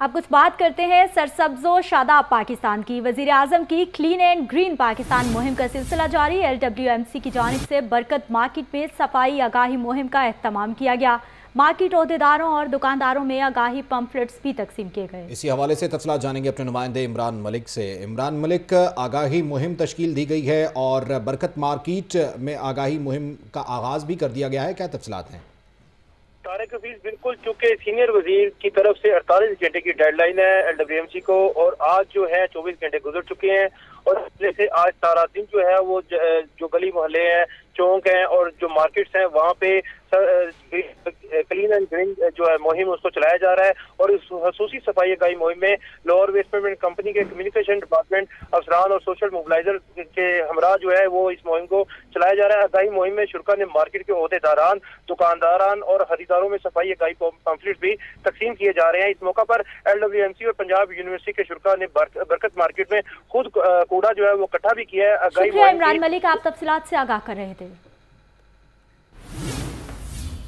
اب کچھ بات کرتے ہیں سرسبز و شاداب پاکستان کی۔ وزیر اعظم کی کلین اینڈ گرین پاکستان مہم کا سلسلہ جاری۔ ایل ڈبلیو ایم سی کی جانب سے برکت مارکیٹ میں صفائی آگاہی مہم کا اہتمام کیا گیا۔ مارکیٹ عہدیداروں اور دکانداروں میں آگاہی پمفلٹس بھی تقسیم کیے گئے۔ اسی حوالے سے تفصیلات جانیں گے اپنے نمائندے عمران ملک سے۔ عمران ملک، آگاہی مہم تشکیل دی گئی ہے اور برکت مارکیٹ میں آگاہی مہم کا آغاز بھی کر دیا گیا ہے۔ کیا تفصیلات ہیں؟ طارق فیس بالکل، چونکہ سینئر وزیر کی طرف سے اڑتالیس گھنٹے کی ڈیڈ لائن ہے ایل ڈبلیو ایم سی کو اور آج جو ہے چوبیس گھنٹے گزر چکے ہیں اور سے آج سارا دن جو ہے وہ جو گلی محلے ہیں چونک ہیں اور جو مارکیٹس ہیں وہاں پہ کلین اینڈ گرین جو ہے مہم اس کو چلایا جا رہا ہے اور اس خصوصی صفائی اگائی مہم میں لوور ویسٹ مینجمنٹ کمپنی کے کمیونیکیشن ڈپارٹمنٹ افسران اور سوشل موبلائزر کے ہمراہ جو ہے وہ اس مہم کو چلایا جا رہا ہے۔ اگائی مہم میں شرکا نے مارکیٹ کے عہدے داران دکانداران اور خریداروں میں صفائی اگائی پمفلٹ بھی تقسیم کیے جا رہے ہیں۔ اس موقع پر ایل ڈبلیو ایم سی اور پنجاب یونیورسٹی کے شرکا نے برکت مارکیٹ میں خود کوڑا جو ہے وہ کٹھا بھی کیا ہے۔ اگائی عمران ملک آپ تفصیلات سے آگاہ کر رہے تھے۔